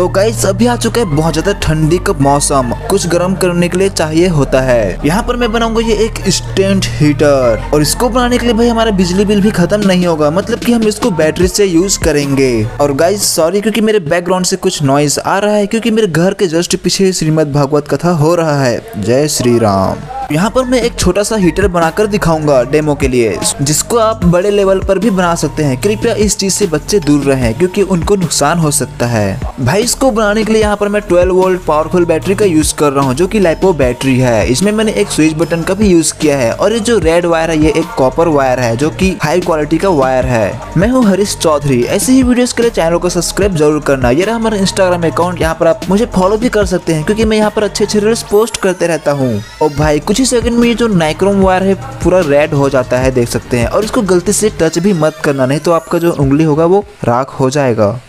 तो गाइस अभी आ चुका है बहुत ज़्यादा ठंडी का मौसम। कुछ गर्म करने के लिए चाहिए होता है। यहाँ पर मैं बनाऊँगा ये एक स्टैंड हीटर। और इसको बनाने के लिए भाई हमारा बिजली बिल भी खत्म नहीं होगा। मतलब कि हम इसको बैटरी से यूज़ करेंगे। और गाइस सॉरी क्योंकि मेरे बैकग्राउंड से कुछ नॉइज़ आ रहा है, क्योंकि मेरे घर के जस्ट पीछे श्रीमद भागवत कथा हो रहा है। जय श्री राम। यहाँ पर मैं एक छोटा सा हीटर बनाकर दिखाऊँगा डेमो के लिए, जिसको आप बड़े लेवल पर भी बना सकते हैं। कृपया इस चीज़ से बच्चे दूर रहें, क्योंकि उनको नुकसान हो सकता है। भाई, इसको बनाने के लिए यहाँ पर मैं 12 वोल्ट पावरफुल बैटरी का यूज़ कर रहा हूँ, जो कि लाइपो बैटरी है। इसमें मैंने एक स्विच बटन का भी यूज़ किया है, और ये जो रेड वायर है, ये एक कॉपर वायर है, जो की हाई क्वालिटी का वायर है। मैं हूँ हरीश चौधरी। ऐसे ही वीडियो के लिए चैनल को सब्सक्राइब ज़रूर करना। ये रहा हमारा इंस्टाग्राम अकाउंट यहाँ पर आप मुझे फॉलो भी कर सकते हैं, क्योंकि मैं यहाँ पर अच्छे अच्छे रील्स पोस्ट करते रहता हूँ। और भाई ही सेकंड में ये जो नाइक्रोम वायर है, पूरा रेड हो जाता है, देख सकते हैं। और इसको गलती से टच भी मत करना, नहीं तो आपका जो उंगली होगा, वो राख हो जाएगा।